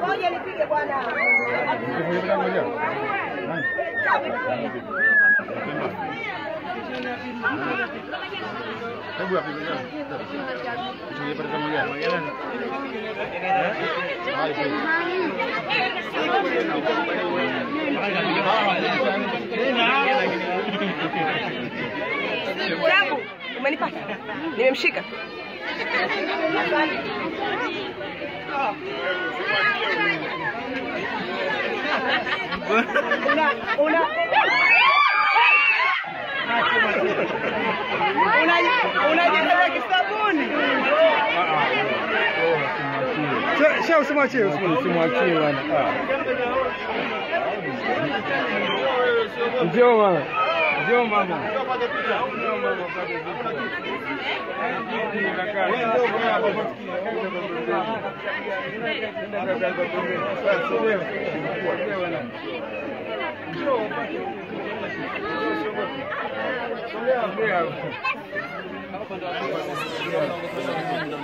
Ngoja nipige bwana. Tangu umenipata, nimemshika. Una, una. Una, una yeter ki sabun. Şey olsun maçı olsun. Olsun maçı yani. Gidiyor bana. Usimwachie bwana. Njoo bwana. Njoo mama.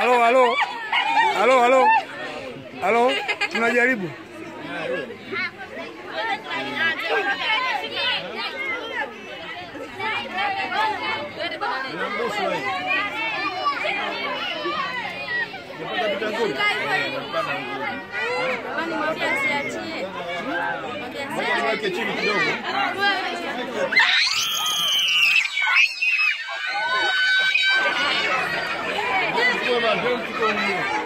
halo halo. Halo halo. Halo, tunajaribu? Mweke. grande comigo.